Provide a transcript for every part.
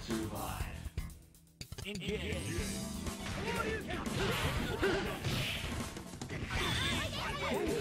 survive. Engage. Engage.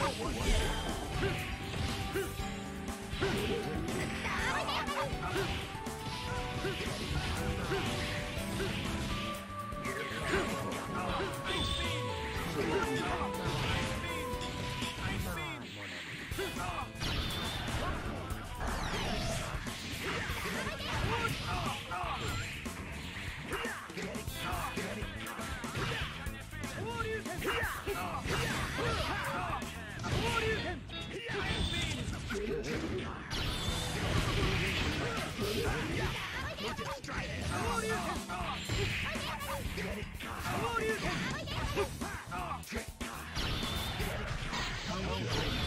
Over. The battle for survival Three.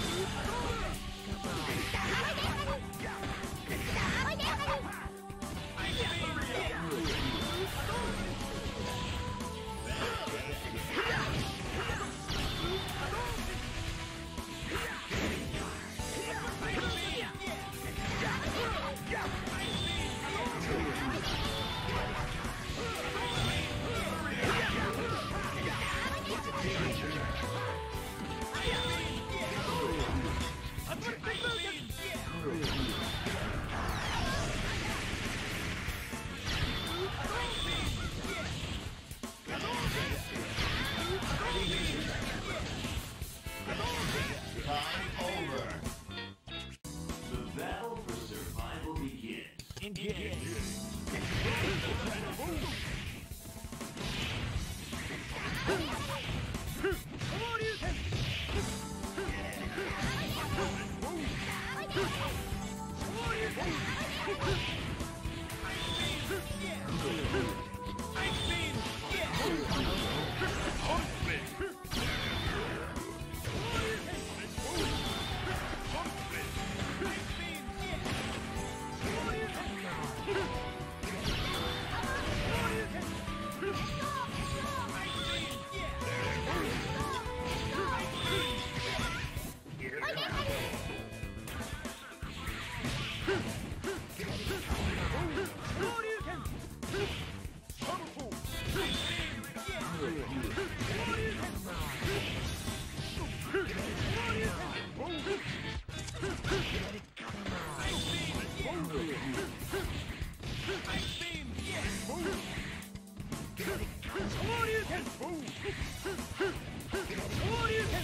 Yeah. 合流点